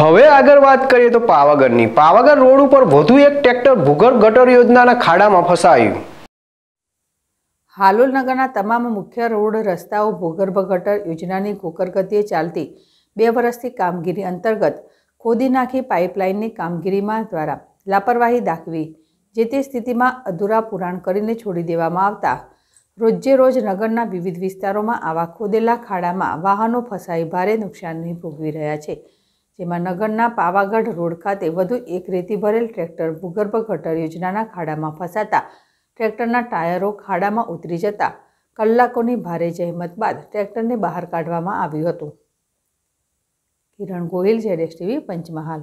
હવે આગળ વાત કરીએ તો પાવાગઢની. પાવાગઢ રોડ ઉપર વધુ એક ટ્રેક્ટર ભૂગર્ભ ગટર યોજનાના ખાડામાં ફસાયું. હાલોલ નગરના તમામ મુખ્ય રોડ રસ્તાઓ ભૂગર્ભ ગટર યોજનાની ગતિએ ચાલતી. બે વર્ષથી કામગીરી અંતર્ગત ખોદી નાખી પાઇપલાઇનની કામગીરીમાં દ્વારા લાપરવાહી દાખવી, જે તે સ્થિતિમાં અધૂરા પુરાણ કરીને છોડી દેવામાં આવતા. રોજે રોજ નગરના વિવિધ વિસ્તારોમાં આવા ખોદેલા ખાડામાં વાહનો ફસાઈ ભારે નુકસાનની ભોગવી રહ્યા છે. જેમાં નગરના પાવાગઢ રોડ ખાતે વધુ એક રેતી ભરેલ ટ્રેક્ટર ભૂગર્ભ ગટર યોજનાના ખાડામાં ફસાતા. ટ્રેક્ટરના ટાયરો ખાડામાં ઉતરી જતા. કલાકોની ભારે જહેમત બાદ ટ્રેક્ટરને બહાર કાઢવામાં આવ્યું હતું. કિરણ ગોહિલ જેડેશ ટીવી, પંચમહાલ.